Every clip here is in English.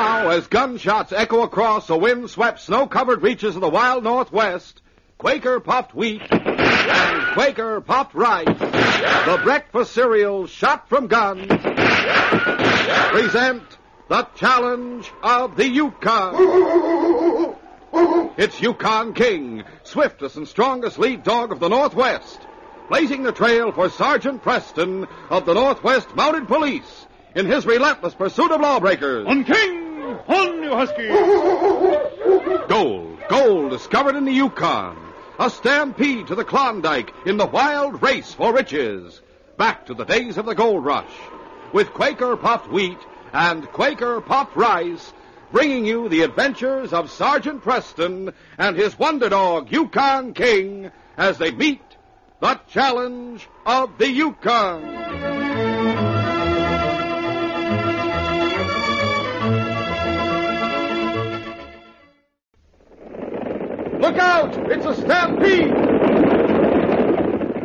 Now, as gunshots echo across the wind-swept, snow-covered reaches of the wild Northwest, Quaker puffed wheat and Quaker puffed rice, the breakfast cereal shot from guns, present the challenge of the Yukon. It's Yukon King, swiftest and strongest lead dog of the Northwest, blazing the trail for Sergeant Preston of the Northwest Mounted Police in his relentless pursuit of lawbreakers. On King! On, you husky! Gold, gold discovered in the Yukon. A stampede to the Klondike in the wild race for riches. Back to the days of the gold rush. With Quaker puffed wheat and Quaker puffed rice, bringing you the adventures of Sergeant Preston and his wonder dog, Yukon King, as they meet the challenge of the Yukon. Look out! It's a stampede!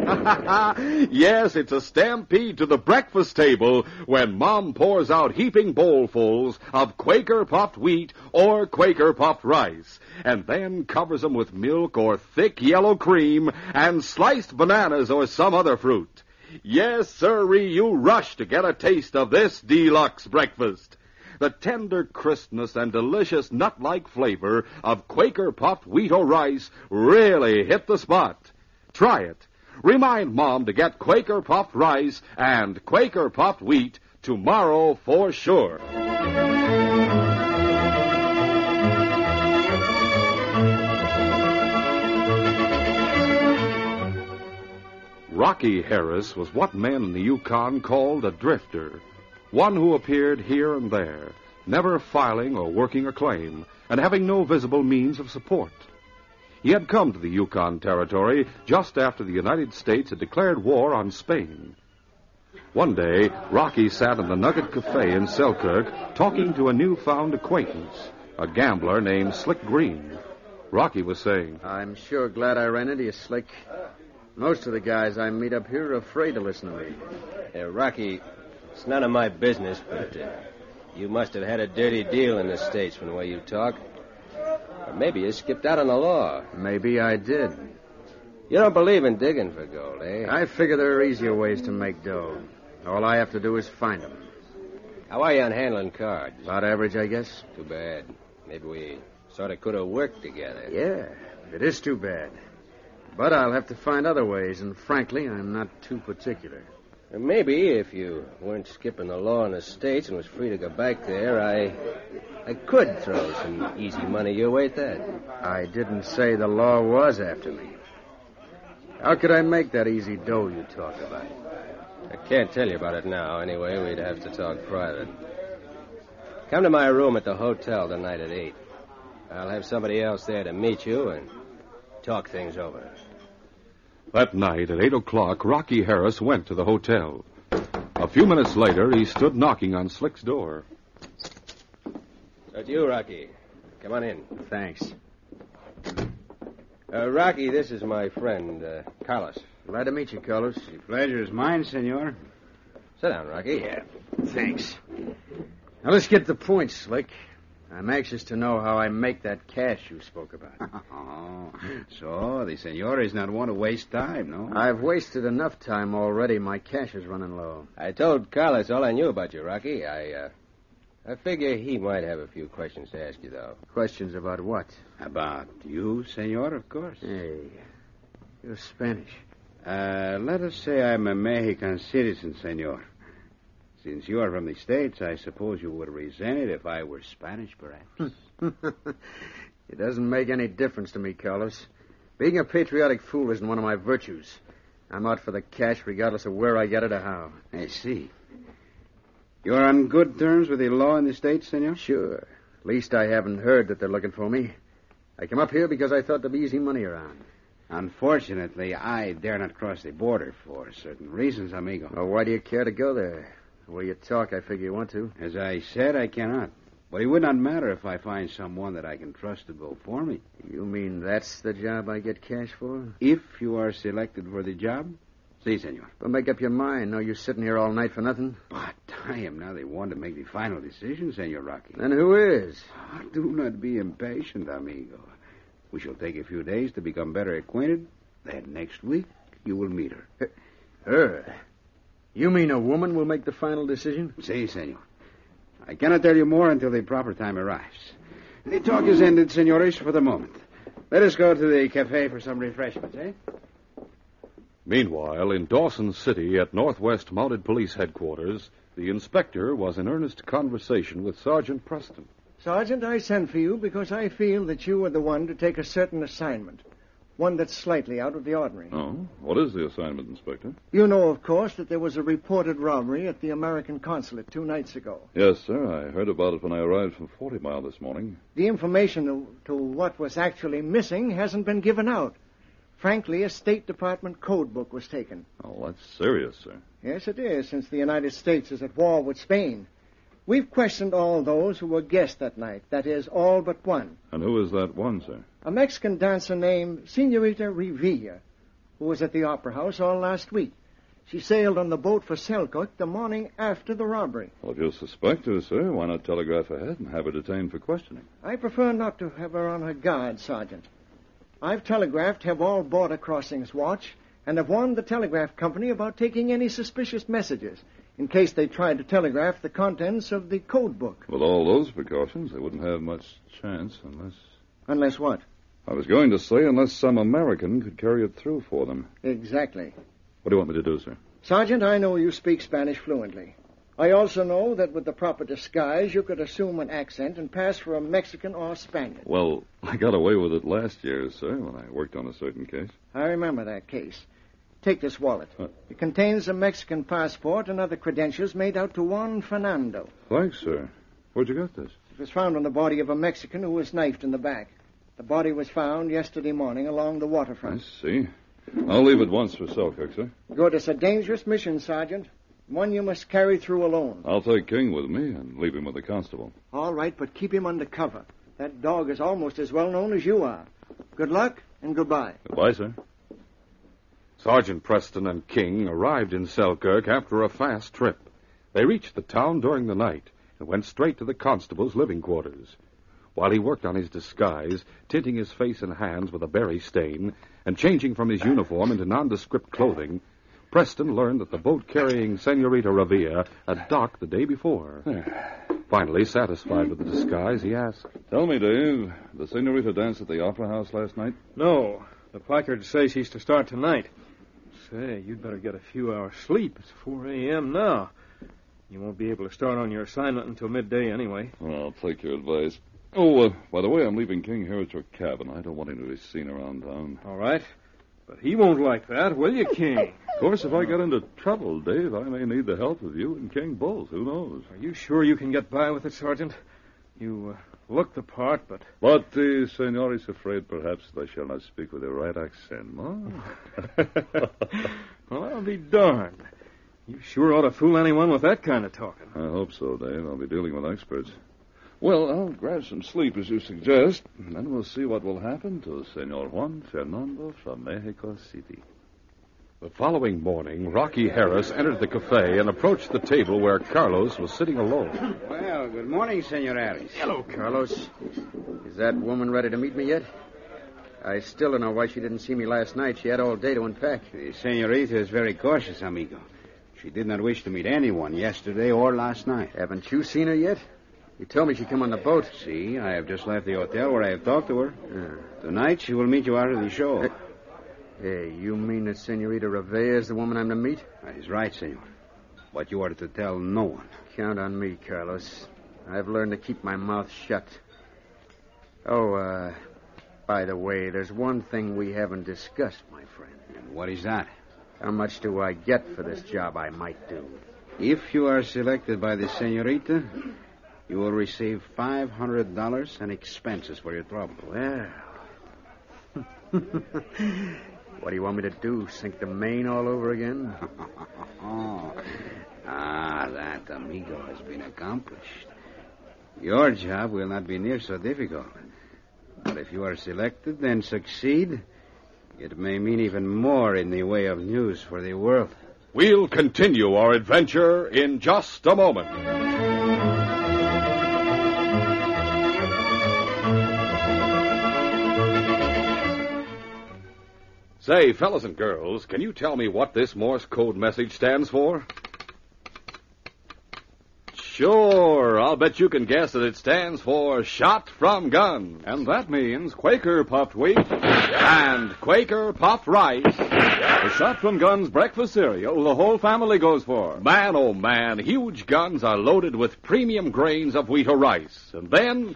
yes, it's a stampede to the breakfast table when Mom pours out heaping bowlfuls of Quaker puffed wheat or Quaker puffed rice, and then covers them with milk or thick yellow cream and sliced bananas or some other fruit. Yes, sirree, you rush to get a taste of this deluxe breakfast. The tender crispness and delicious nut-like flavor of Quaker puffed wheat or rice really hit the spot. Try it. Remind Mom to get Quaker puffed rice and Quaker puffed wheat tomorrow for sure. Rocky Harris was what men in the Yukon called a drifter. One who appeared here and there, never filing or working a claim, and having no visible means of support. He had come to the Yukon Territory just after the United States had declared war on Spain. One day, Rocky sat in the Nugget Cafe in Selkirk talking to a newfound acquaintance, a gambler named Slick Green. Rocky was saying, I'm sure glad I ran into you, Slick. Most of the guys I meet up here are afraid to listen to me. Hey, Rocky, it's none of my business, but uh, you must have had a dirty deal in the States from the way you talk. Or maybe you skipped out on the law. Maybe I did. You don't believe in digging for gold, eh? I figure there are easier ways to make dough. All I have to do is find them. How are you on handling cards? About average, I guess. Too bad. Maybe we sort of could have worked together. Yeah, it is too bad. But I'll have to find other ways, and frankly, I'm not too particular. And maybe if you weren't skipping the law in the States and was free to go back there, I I could throw some easy money your way at that. I didn't say the law was after me. How could I make that easy dough you talk about? I can't tell you about it now. Anyway, we'd have to talk private. Come to my room at the hotel tonight at 8. I'll have somebody else there to meet you and talk things over. That night at 8 o'clock, Rocky Harris went to the hotel. A few minutes later, he stood knocking on Slick's door. That's you, Rocky. Come on in. Thanks. Uh, Rocky, this is my friend, uh, Carlos. Glad to meet you, Carlos. The pleasure is mine, senor. Sit down, Rocky. Yeah, thanks. Now let's get to the point, Slick. I'm anxious to know how I make that cash you spoke about. Oh, so the senor is not one to waste time, no? I've wasted enough time already. My cash is running low. I told Carlos all I knew about you, Rocky. I, uh, I figure he might have a few questions to ask you, though. Questions about what? About you, senor, of course. Hey, you're Spanish. Uh, let us say I'm a Mexican citizen, senor. Since you are from the States, I suppose you would resent it if I were Spanish, perhaps. it doesn't make any difference to me, Carlos. Being a patriotic fool isn't one of my virtues. I'm out for the cash regardless of where I get it or how. I see. You're on good terms with the law in the States, senor? Sure. At least I haven't heard that they're looking for me. I came up here because I thought there'd be easy money around. Unfortunately, I dare not cross the border for certain reasons, amigo. Well, why do you care to go there? The way you talk, I figure you want to. As I said, I cannot. But it would not matter if I find someone that I can trust to go for me. You mean that's the job I get cash for? If you are selected for the job, Si, senor. But make up your mind. No use sitting here all night for nothing. But I am not the one to make the final decision, Senor Rocky. Then who is? Ah, do not be impatient, amigo. We shall take a few days to become better acquainted. Then next week, you will meet her. Her. You mean a woman will make the final decision? Si, senor. I cannot tell you more until the proper time arrives. The talk is ended, senores, for the moment. Let us go to the cafe for some refreshments, eh? Meanwhile, in Dawson City at Northwest Mounted Police Headquarters, the inspector was in earnest conversation with Sergeant Preston. Sergeant, I sent for you because I feel that you are the one to take a certain assignment. One that's slightly out of the ordinary. Oh? What is the assignment, Inspector? You know, of course, that there was a reported robbery at the American consulate two nights ago. Yes, sir. I heard about it when I arrived from Forty Mile this morning. The information to, to what was actually missing hasn't been given out. Frankly, a State Department code book was taken. Oh, that's serious, sir. Yes, it is, since the United States is at war with Spain. We've questioned all those who were guests that night. That is, all but one. And who is that one, sir? A Mexican dancer named Senorita Revilla, who was at the Opera House all last week. She sailed on the boat for Selkirk the morning after the robbery. Well, if you suspect her, sir, why not telegraph ahead and have her detained for questioning? I prefer not to have her on her guard, Sergeant. I've telegraphed have all border crossings watch and have warned the telegraph company about taking any suspicious messages in case they tried to telegraph the contents of the code book. With all those precautions, they wouldn't have much chance unless. Unless what? I was going to say, unless some American could carry it through for them. Exactly. What do you want me to do, sir? Sergeant, I know you speak Spanish fluently. I also know that with the proper disguise, you could assume an accent and pass for a Mexican or Spaniard. Well, I got away with it last year, sir, when I worked on a certain case. I remember that case. Take this wallet. It contains a Mexican passport and other credentials made out to Juan Fernando. Thanks, sir. Where'd you get this? It was found on the body of a Mexican who was knifed in the back. The body was found yesterday morning along the waterfront. I see. I'll leave at once for Selkirk, sir. Good. It's a dangerous mission, Sergeant. One you must carry through alone. I'll take King with me and leave him with the constable. All right, but keep him under cover. That dog is almost as well known as you are. Good luck and goodbye. Goodbye, sir. Sergeant Preston and King arrived in Selkirk after a fast trip. They reached the town during the night and went straight to the constable's living quarters. While he worked on his disguise, tinting his face and hands with a berry stain, and changing from his uniform into nondescript clothing, Preston learned that the boat carrying Senorita Revilla had docked the day before. Finally, satisfied with the disguise, he asked, Tell me, Dave, the senorita danced at the Opera House last night? No. The placard says she's to start tonight. Say, you'd better get a few hours sleep. It's 4 a.m. now. You won't be able to start on your assignment until midday anyway. Well, I'll take your advice. Oh, uh, by the way, I'm leaving King here at your cabin. I don't want him to be seen around town. All right. But he won't like that, will you, King? Of course, if I get into trouble, Dave, I may need the help of you and King both. Who knows? Are you sure you can get by with it, Sergeant? You uh, look the part, but But the senor is afraid perhaps that I shall not speak with the right accent, no? well, I'll be darned. You sure ought to fool anyone with that kind of talking. I hope so, Dave. I'll be dealing with experts. Well, I'll grab some sleep as you suggest, and then we'll see what will happen to Senor Juan Fernando from Mexico City. The following morning, Rocky Harris entered the cafe and approached the table where Carlos was sitting alone. Well, good morning, Senor Harris. Hello, Carlos. Is that woman ready to meet me yet? I still don't know why she didn't see me last night. She had all day to unpack. The senorita is very cautious, amigo. She did not wish to meet anyone yesterday or last night. Haven't you seen her yet? You told me she'd come on the boat. See, I have just left the hotel where I have talked to her. Yeah. Tonight she will meet you out of the show. Hey. Hey, you mean that Senorita Revilla is the woman I'm to meet? That is right, senor. But you are to tell no one. Count on me, Carlos. I've learned to keep my mouth shut. Oh, uh, by the way, there's one thing we haven't discussed, my friend. And what is that? How much do I get for this job I might do? If you are selected by the senorita, you will receive $500 and expenses for your trouble. Well. what do you want me to do? Sink the Maine all over again? ah, that, amigo, has been accomplished. Your job will not be near so difficult. But if you are selected and succeed, It may mean even more in the way of news for the world. We'll continue our adventure in just a moment. Say, fellas and girls, can you tell me what this Morse code message stands for? Sure, I'll bet you can guess that it stands for Shot from Gun. And that means Quaker puffed wheat And Quaker puffed rice. the shot from guns breakfast cereal the whole family goes for. Man, oh man, huge guns are loaded with premium grains of wheat or rice. And then,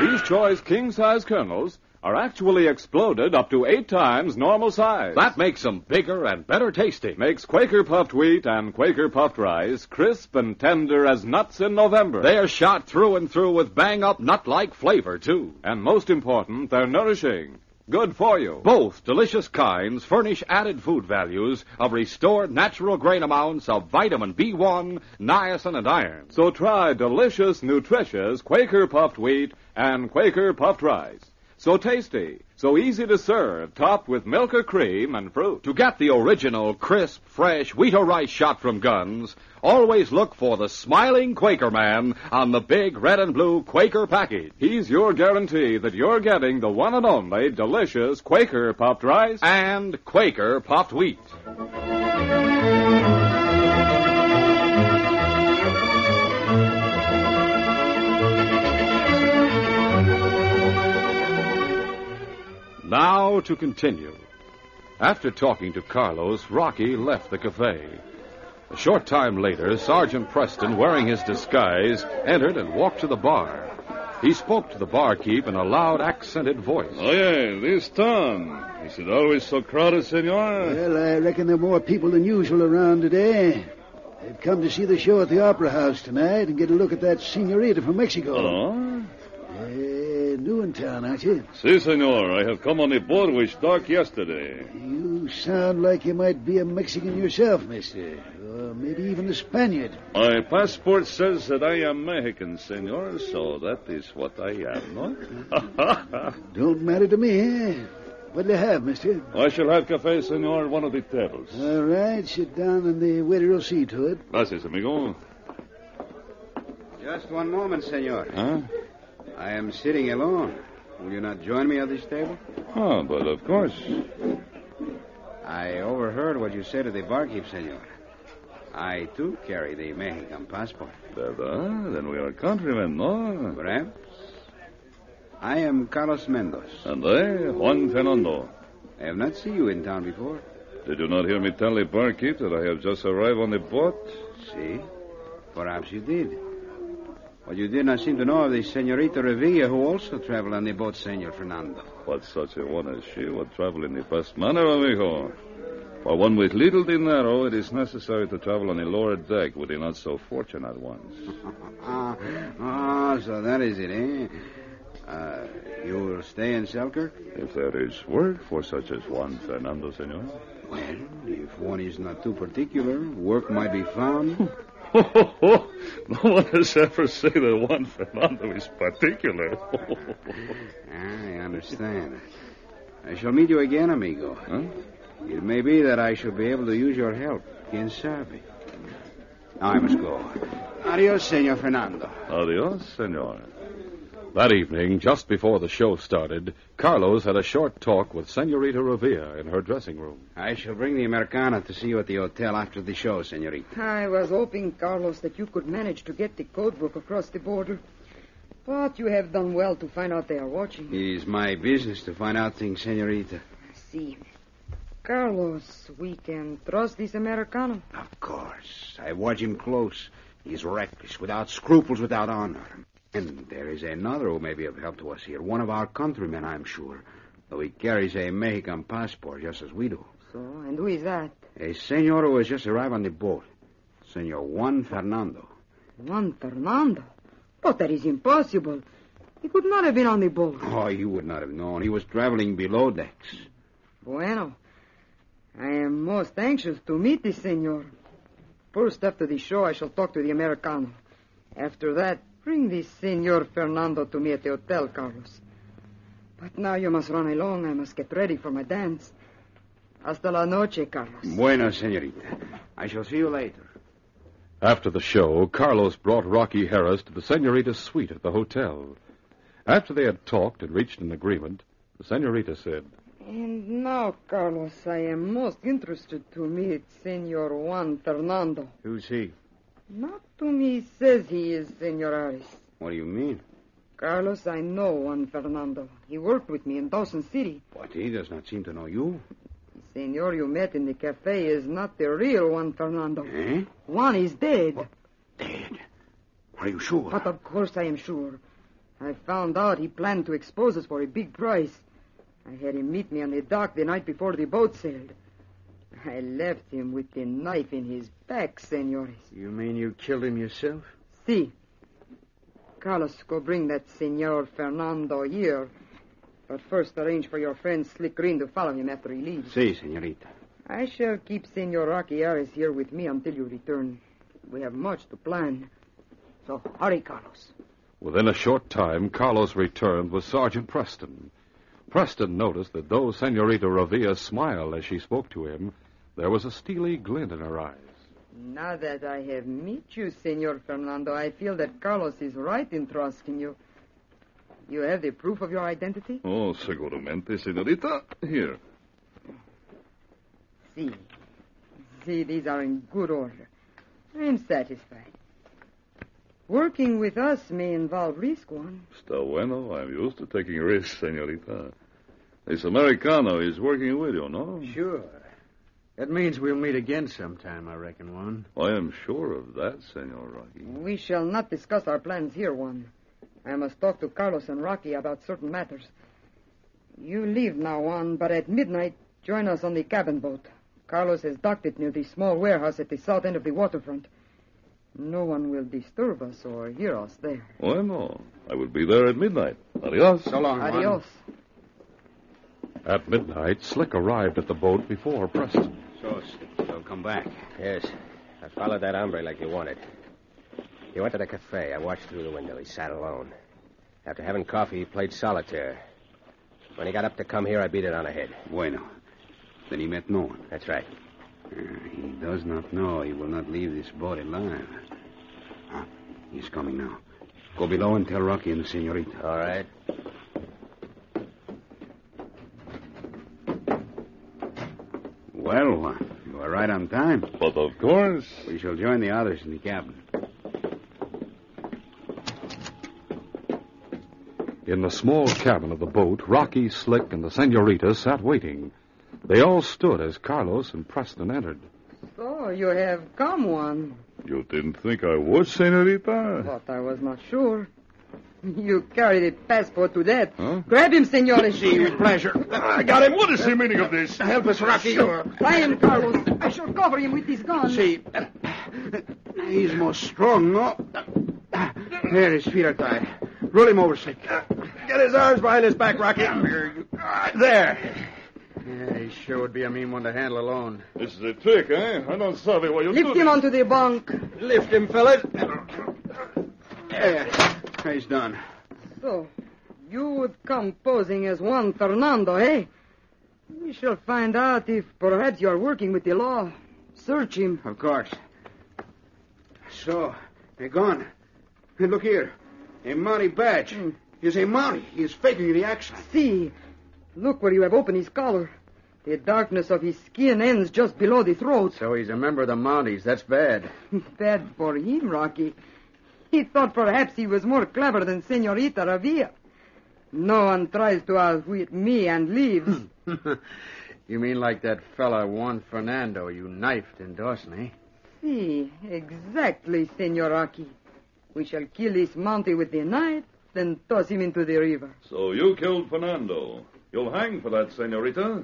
These choice king size kernels are actually exploded up to eight times normal size. that makes them bigger and better tasting. makes Quaker puffed wheat and Quaker puffed rice crisp and tender as nuts in November. They're shot through and through with bang up nut like flavor, too. and most important, they're nourishing. Good for you. Both delicious kinds furnish added food values of restored natural grain amounts of vitamin B1, niacin, and iron. So try delicious, nutritious Quaker puffed wheat and Quaker puffed rice. So tasty, so easy to serve, topped with milk or cream and fruit. To get the original, crisp, fresh wheat or rice shot from guns, always look for the smiling Quaker man on the big red and blue Quaker package. He's your guarantee that you're getting the one and only delicious Quaker puffed rice. And Quaker puffed wheat. Now to continue. After talking to Carlos, Rocky left the cafe. A short time later, Sergeant Preston, wearing his disguise, entered and walked to the bar. He spoke to the barkeep in a loud, accented voice. Oh, yeah, this town. Is it always so crowded, senor? Well, I reckon there are more people than usual around today. They've come to see the show at the Opera House tonight and get a look at that senorita from Mexico. Oh? New in town, aren't you? Si, senor. I have come on the boat which docked yesterday. You sound like you might be a Mexican yourself, mister. Or maybe even a Spaniard. My passport says that I am Mexican, senor, so that is what I am, no? Don't matter to me, eh? What'll you have, mister? I shall have cafe, senor, at one of the tables. All right, sit down and the waiter will see to it. Gracias, amigo. Just one moment, senor. Huh? I am sitting alone. Will you not join me at this table? Oh, but of course. I overheard what you said to the barkeep, senor. I, too, carry the Mexican passport. Then we are countrymen, no? Perhaps. I am Carlos Mendoz. And I, Juan Fernando. I have not seen you in town before. Did you not hear me tell the barkeep that I have just arrived on the boat? See? Perhaps you did. But you did not seem to know of the Senorita Revilla, who also traveled on the boat, Senor Fernando. But such a one as she would travel in the best manner, amigo. For one with little dinero, it is necessary to travel on the lower deck with the not so fortunate ones. Ah, ah, so that is it, eh? Uh, you will stay in Selkirk? If there is work for such as one, Fernando, senor. Well, if one is not too particular, work might be found. no one has ever said that Juan Fernando is particular. I understand. I shall meet you again, amigo. Huh? It may be that I shall be able to use your help. Quien sabe? Now I must go. Adios, Senor Fernando. Adios, senor. That evening, just before the show started, Carlos had a short talk with Senorita Revilla in her dressing room. I shall bring the Americana to see you at the hotel after the show, Senorita. I was hoping, Carlos, that you could manage to get the code book across the border. But you have done well to find out they are watching. It is my business to find out things, Senorita. I see. Carlos, we can trust this Americano. Of course. I watch him close. He's reckless, without scruples, without honor. And there is another who may be of help to us here. One of our countrymen, I'm sure. Though he carries a Mexican passport, just as we do. So, and who is that? A senor who has just arrived on the boat. Senor Juan Fernando. Juan Fernando. But that is impossible. He could not have been on the boat. Oh, you would not have known. He was traveling below decks. Bueno. I am most anxious to meet this senor. First, after the show, I shall talk to the Americano. After that, bring this Senor Fernando to me at the hotel, Carlos. But now you must run along. I must get ready for my dance. Hasta la noche, Carlos. Bueno, senorita. I shall see you later. After the show, Carlos brought Rocky Harris to the senorita's suite at the hotel. After they had talked and reached an agreement, the senorita said, And now, Carlos, I am most interested to meet Senor Juan Fernando. Who's he? Not to me says he is Senor. What do you mean? Carlos, I know Juan Fernando. He worked with me in Dawson City. But he does not seem to know you. The senor you met in the cafe is not the real Juan Fernando. Eh? Juan is dead. Dead. Are you sure? But of course I am sure. I found out he planned to expose us for a big price. I had him meet me on the dock the night before the boat sailed. I left him with the knife in his back, senores. You mean you killed him yourself? See. Carlos, go bring that Senor Fernando here. But first arrange for your friend Slick Green to follow him after he leaves. Si, senorita. I shall keep Senor Rocky Harris here with me until you return. We have much to plan. So hurry, Carlos. Within a short time, Carlos returned with Sergeant Preston. Preston noticed that though Senorita Revilla smiled as she spoke to him, there was a steely glint in her eyes. Now that I have met you, Senor Fernando, I feel that Carlos is right in trusting you. You have the proof of your identity? Oh, seguramente, senorita. Here. See. See, these are in good order. I am satisfied. Working with us may involve risk, Juan. Está bueno. I'm used to taking risks, senorita. This Americano is working with you, no? Sure. That means we'll meet again sometime, I reckon, Juan. I am sure of that, Senor Rocky. We shall not discuss our plans here, Juan. I must talk to Carlos and Rocky about certain matters. You leave now, Juan, but at midnight, join us on the cabin boat. Carlos has docked it near the small warehouse at the south end of the waterfront. No one will disturb us or hear us there. Bueno, I will be there at midnight. Adios. So long, Juan. Adios. At midnight, Slick arrived at the boat before Preston. So, so come back. Yes. I followed that hombre like you wanted. He went to the cafe. I watched through the window. He sat alone. After having coffee, he played solitaire. When he got up to come here, I beat it on the head. Bueno. Then he met no one. That's right. Uh, he does not know he will not leave this boat alive. Ah, he's coming now. Go below and tell Rocky and the senorita. All right. Well, Juan, you are right on time. But of course. We shall join the others in the cabin. In the small cabin of the boat, Rocky, Slick, and the senorita sat waiting. They all stood as Carlos and Preston entered. So you have come, Juan. You didn't think I would, senorita? But I was not sure. You carried a passport to that. Huh? Grab him, senores. See, with pleasure. I got him. What is the meaning of this? Help us, Rocky. Sure. I am Carlos. I shall cover him with this gun. See, he's most strong, no? There, his feet are tied. Roll him over, Slick. Get his arms behind his back, Rocky. There. Yeah, he sure would be a mean one to handle alone. This is a trick, eh? I don't sorry why you Lift him onto the bunk. Lift him, fellas. There. He's done. So, you would come posing as Juan Fernando, eh? We shall find out if perhaps you are working with the law. Search him. Of course. So, they're gone. And look here. A Mountie badge. He's a Mountie. He is faking the accent. See, look where you have opened his collar. The darkness of his skin ends just below the throat. So he's a member of the Mounties. That's bad. Bad for him, Rocky. He thought perhaps he was more clever than Senorita Revilla. No one tries to outwit me and leaves. you mean like that fella Juan Fernando you knifed in Dawson, eh? See, exactly, Senor Rocky. We shall kill this Mountie with the knife, then toss him into the river. So you killed Fernando. You'll hang for that, senorita.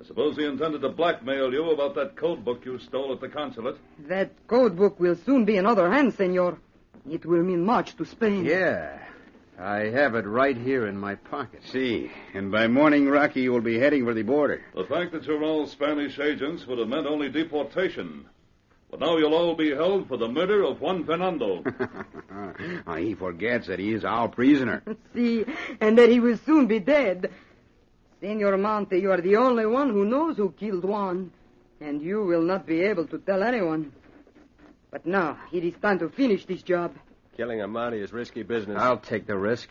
I suppose he intended to blackmail you about that code book you stole at the consulate. That code book will soon be in other hands, Senor. It will mean much to Spain. Yeah. I have it right here in my pocket. See, and by morning, Rocky, you will be heading for the border. The fact that you're all Spanish agents would have meant only deportation. But now you'll all be held for the murder of Juan Fernando. Ah, he forgets that he is our prisoner. See, and that he will soon be dead. Senor Monte, you are the only one who knows who killed Juan, and you will not be able to tell anyone. But now, it is time to finish this job. Killing a Mountie is risky business. I'll take the risk.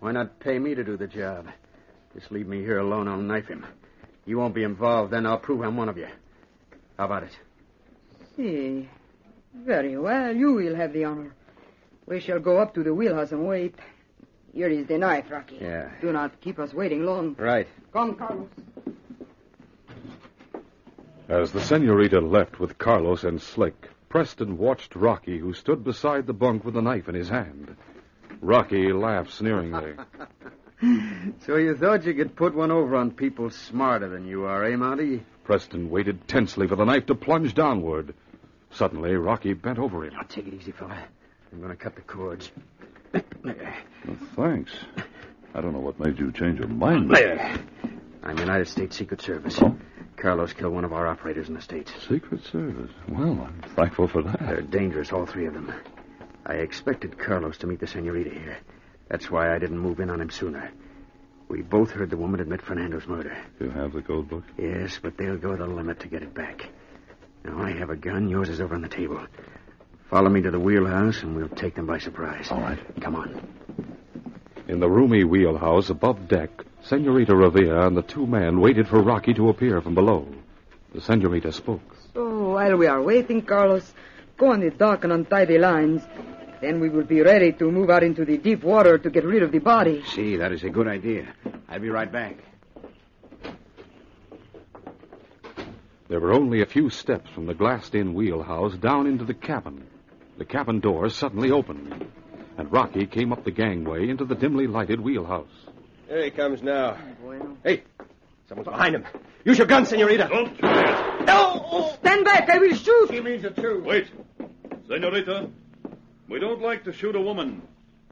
Why not pay me to do the job? Just leave me here alone, I'll knife him. You won't be involved, then I'll prove I'm one of you. How about it? See. Very well, you will have the honor. We shall go up to the wheelhouse and wait. Here is the knife, Rocky. Yeah. Do not keep us waiting long. Right. Come, Carlos. As the senorita left with Carlos and Slick, Preston watched Rocky, who stood beside the bunk with a knife in his hand. Rocky laughed sneeringly. So you thought you could put one over on people smarter than you are, eh, Mountie? Preston waited tensely for the knife to plunge downward. Suddenly, Rocky bent over him. Now, take it easy, fella. I'm going to cut the cords. Well, thanks. I don't know what made you change your mind. But... I'm United States Secret Service. Oh? Carlos killed one of our operators in the States. Secret Service. Well, I'm thankful for that. They're dangerous, all three of them. I expected Carlos to meet the senorita here. That's why I didn't move in on him sooner. We both heard the woman admit Fernando's murder. You have the code book? Yes, but they'll go the limit to get it back. Now, I have a gun. Yours is over on the table. Follow me to the wheelhouse, and we'll take them by surprise. All right. Come on. In the roomy wheelhouse above deck, Senorita Revilla and the two men waited for Rocky to appear from below. The senorita spoke. So while we are waiting, Carlos, go on the dock and untie the lines. Then we will be ready to move out into the deep water to get rid of the body. See, that is a good idea. I'll be right back. There were only a few steps from the glassed-in wheelhouse down into the cabin. The cabin door suddenly opened, and Rocky came up the gangway into the dimly lighted wheelhouse. Here he comes now. Hey, someone's behind him. Use your gun, senorita. Don't shoot it. No! Stand back, I will shoot! He means it, too. Wait. Senorita, we don't like to shoot a woman,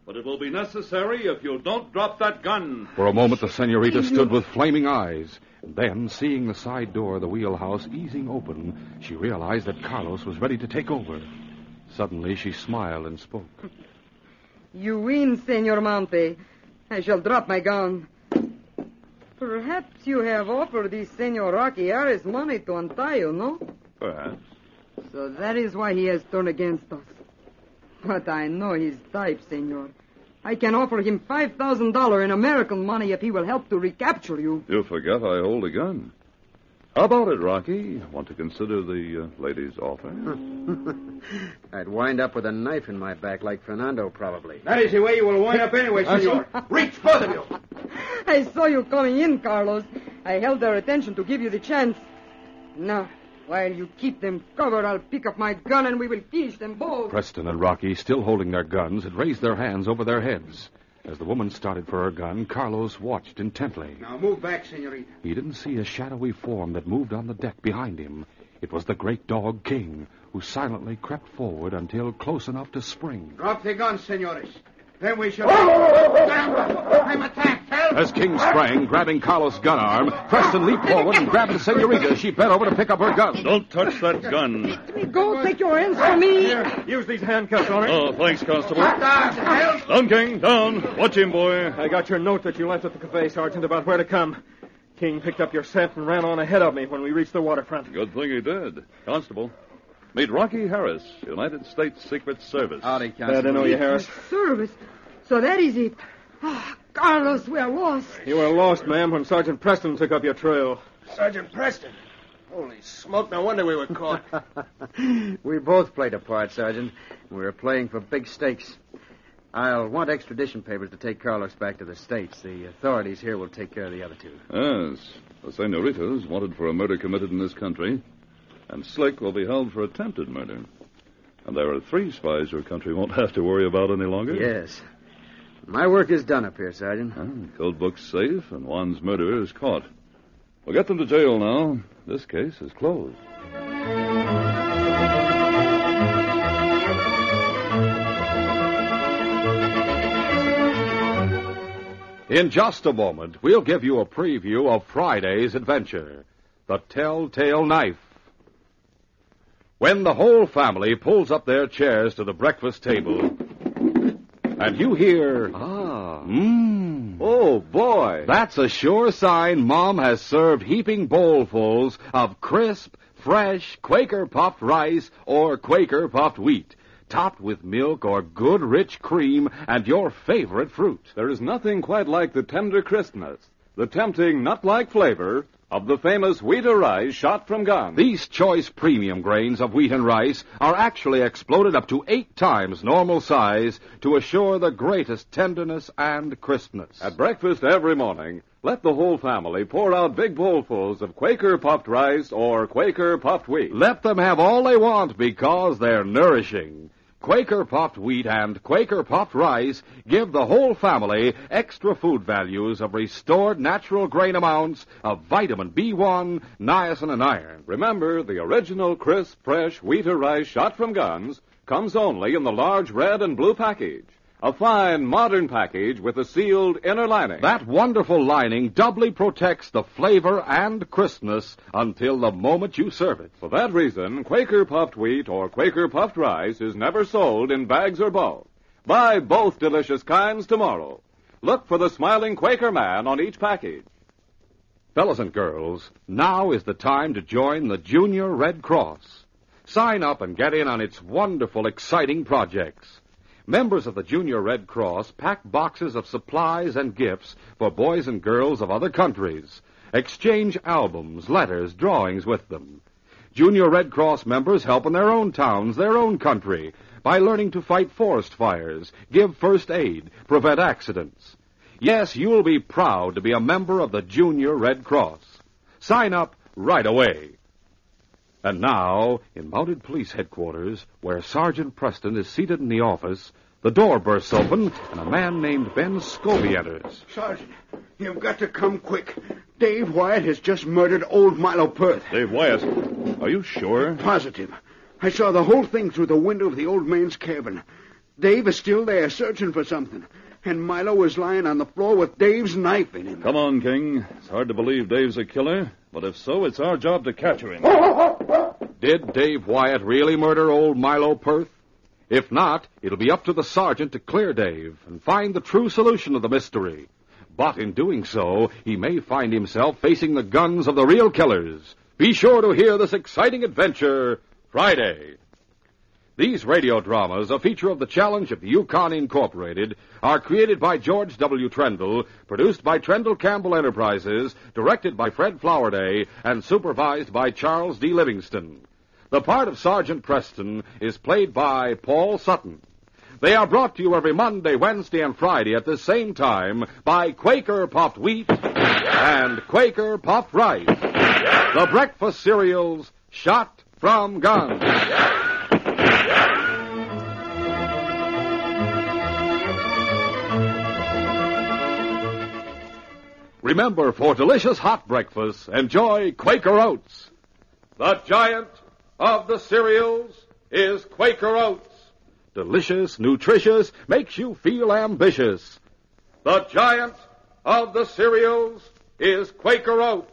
but it will be necessary if you don't drop that gun. For a moment, the senorita stood with flaming eyes. Then, seeing the side door of the wheelhouse easing open, she realized that Carlos was ready to take over. Suddenly, she smiled and spoke. You win, Senor Monte. I shall drop my gun. Perhaps you have offered this Senor Rocky Harris money to untie you, no? Perhaps. So that is why he has turned against us. But I know his type, Senor. I can offer him $5,000 in American money if he will help to recapture you. You forget I hold a gun. How about it, Rocky? Want to consider the uh, lady's offer? I'd wind up with a knife in my back like Fernando, probably. That is the way you will wind up anyway, senor. Reach, both of you. I saw you coming in, Carlos. I held their attention to give you the chance. Now, while you keep them covered, I'll pick up my gun and we will finish them both. Preston and Rocky, still holding their guns, had raised their hands over their heads. As the woman started for her gun, Carlos watched intently. Now move back, senorita. He didn't see a shadowy form that moved on the deck behind him. It was the great dog King, who silently crept forward until close enough to spring. Drop the gun, senores. Then we shall. I'm attacked. Help! As King sprang, grabbing Carlos' gun arm, Preston leaped forward and grabbed the senorita. She bent over to pick up her gun. Don't touch that gun. Let go. Take your hands from me. Here, use these handcuffs on her. Oh, thanks, Constable. Down, help! Down, King, down. Watch him, boy. I got your note that you left at the cafe, Sergeant, about where to come. King picked up your scent and ran on ahead of me when we reached the waterfront. Good thing he did. Constable, meet Rocky Harris, United States Secret Service. Howdy, Glad to know you, Harris. Service. So that is it. Ah, Carlos, we are lost. You were lost, ma'am, when Sergeant Preston took up your trail. Sergeant Preston. Holy smoke, no wonder we were caught. we both played a part, Sergeant. We were playing for big stakes. I'll want extradition papers to take Carlos back to the States. The authorities here will take care of the other two. Yes. The senorita is wanted for a murder committed in this country, and Slick will be held for attempted murder. And there are three spies your country won't have to worry about any longer. Yes. My work is done up here, Sergeant. The code book's safe, and Juan's murderer is caught. We'll get them to jail now. This case is closed. In just a moment, we'll give you a preview of Friday's adventure The Telltale Knife. When the whole family pulls up their chairs to the breakfast table, and you hear, Ah. mmm, Oh, boy. that's a sure sign Mom has served heaping bowlfuls of crisp, fresh Quaker puffed rice or Quaker puffed wheat, topped with milk or good rich cream and your favorite fruit. There is nothing quite like the tender crispness, the tempting nut-like flavor of the famous wheat or rice shot from guns. These choice premium grains of wheat and rice are actually exploded up to eight times normal size to assure the greatest tenderness and crispness. At breakfast every morning, let the whole family pour out big bowlfuls of Quaker puffed rice or Quaker puffed wheat. Let them have all they want because they're nourishing. Quaker puffed wheat and Quaker puffed rice give the whole family extra food values of restored natural grain amounts of vitamin B1, niacin, and iron. Remember, the original crisp, fresh wheat or rice shot from guns comes only in the large red and blue package. A fine, modern package with a sealed inner lining. That wonderful lining doubly protects the flavor and crispness until the moment you serve it. For that reason, Quaker puffed wheat or Quaker puffed rice is never sold in bags or bulk. Buy both delicious kinds tomorrow. Look for the smiling Quaker man on each package. Fellas and girls, now is the time to join the Junior Red Cross. Sign up and get in on its wonderful, exciting projects. Members of the Junior Red Cross pack boxes of supplies and gifts for boys and girls of other countries. Exchange albums, letters, drawings with them. Junior Red Cross members help in their own towns, their own country, by learning to fight forest fires, give first aid, prevent accidents. Yes, you'll be proud to be a member of the Junior Red Cross. Sign up right away. And now, in Mounted Police Headquarters, where Sergeant Preston is seated in the office, the door bursts open and a man named Ben Scobie enters. Sergeant, you've got to come quick. Dave Wyatt has just murdered old Milo Perth. Dave Wyatt, are you sure? Positive. I saw the whole thing through the window of the old man's cabin. Dave is still there searching for something. And Milo was lying on the floor with Dave's knife in him. Come on, King. It's hard to believe Dave's a killer, but if so, it's our job to capture him. Oh, oh, oh, Did Dave Wyatt really murder old Milo Perth? If not, it'll be up to the sergeant to clear Dave and find the true solution of the mystery. But in doing so, he may find himself facing the guns of the real killers. Be sure to hear this exciting adventure Friday. These radio dramas, a feature of the Challenge of the Yukon Incorporated, are created by George W. Trendle, produced by Trendle Campbell Enterprises, directed by Fred Flowerday, and supervised by Charles D. Livingston. The part of Sergeant Preston is played by Paul Sutton. They are brought to you every Monday, Wednesday, and Friday at the same time by Quaker Puffed Wheat and Quaker Puffed Rice. The breakfast cereals shot from guns. Remember, for delicious hot breakfasts, enjoy Quaker Oats. The giant of the cereals is Quaker Oats. Delicious, nutritious, makes you feel ambitious. The giant of the cereals is Quaker Oats.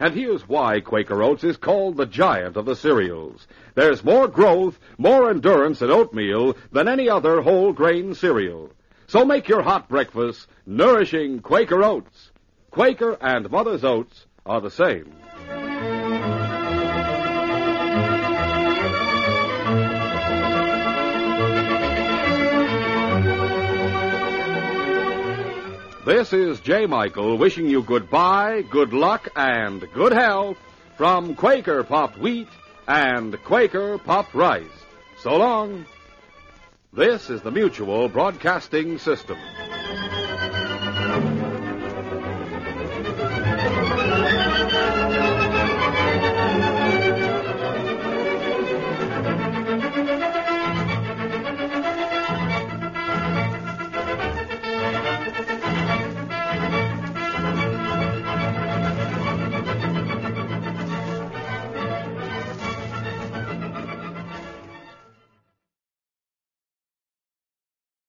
And here's why Quaker Oats is called the giant of the cereals. There's more growth, more endurance in oatmeal than any other whole grain cereal. So make your hot breakfast nourishing Quaker Oats. Quaker and Mother's Oats are the same. This is Jay Michael wishing you goodbye, good luck, and good health from Quaker Puffed Wheat and Quaker Puffed Rice. So long. This is the Mutual Broadcasting System.